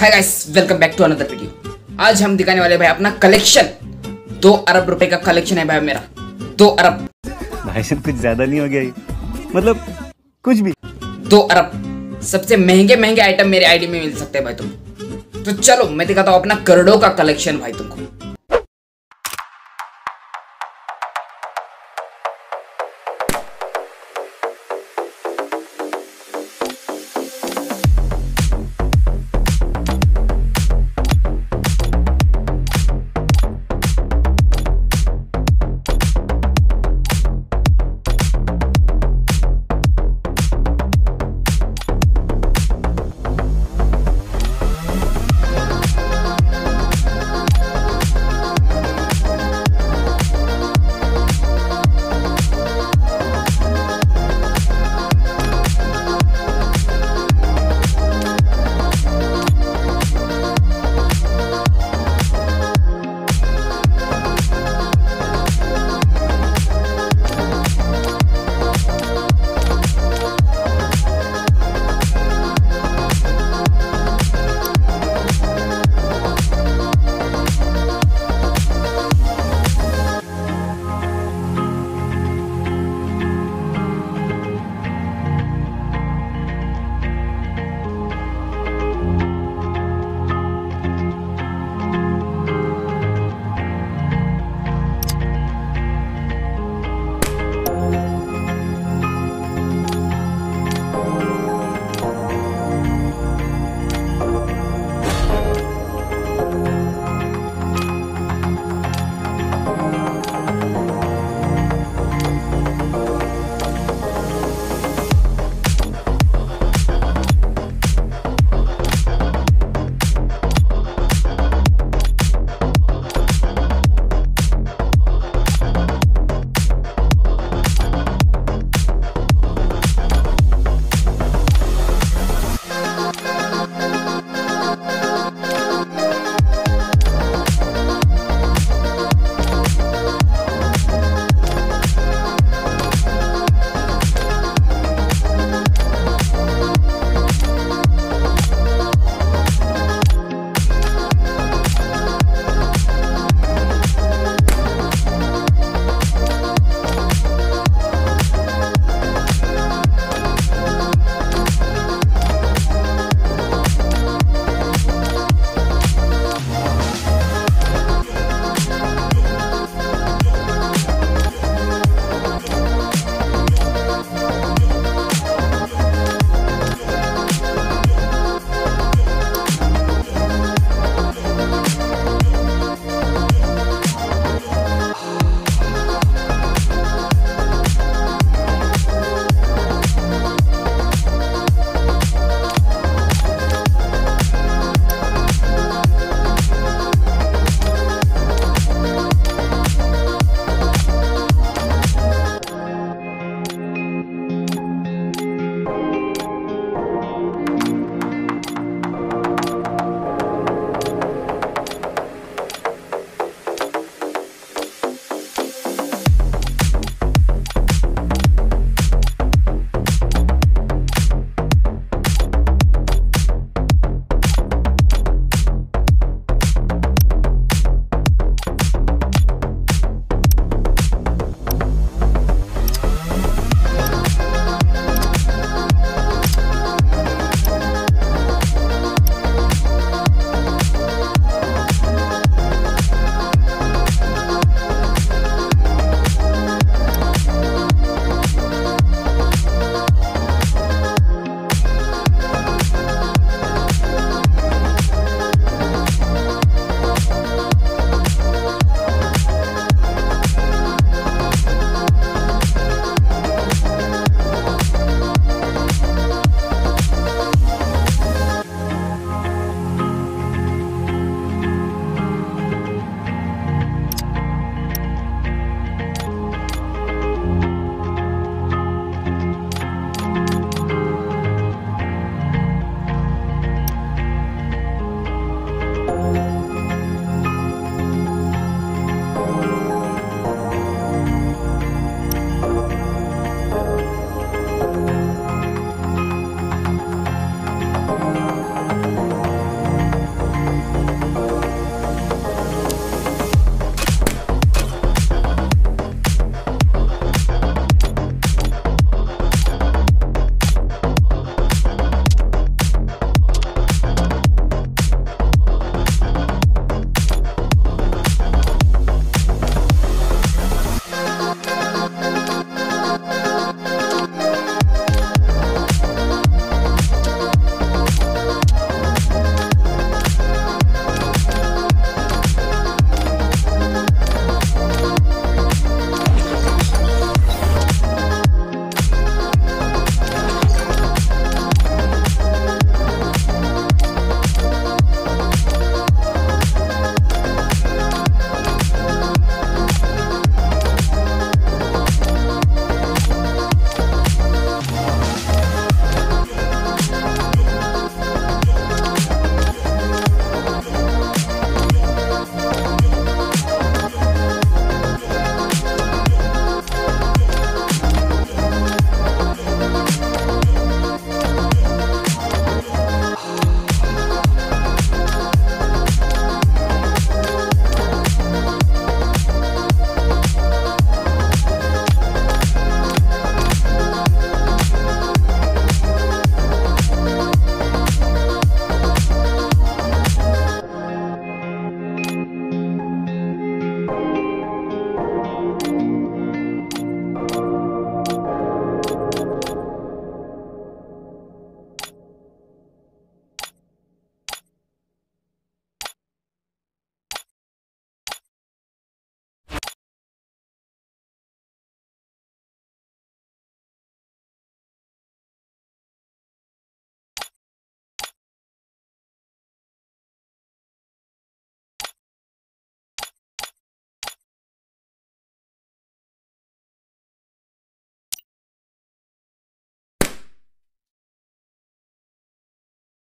Hi guys welcome back to another video आज हम दिखाने वाले भाई अपना कलेक्शन दो अरब रुपए का कलेक्शन है भाई मेरा. दो अरब. भाई साहब कुछ ज़्यादा नहीं हो गया मतलब कुछ भी. दो अरब. सबसे महँगे महँगे आइटम मेरे आईडी में मिल सकते हैं भाई तुम. तो चलो मैं दिखाता हूँ अपना करोड़ों का कलेक्शन भाई तुमको.